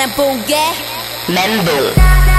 Madam Boogie. Mental.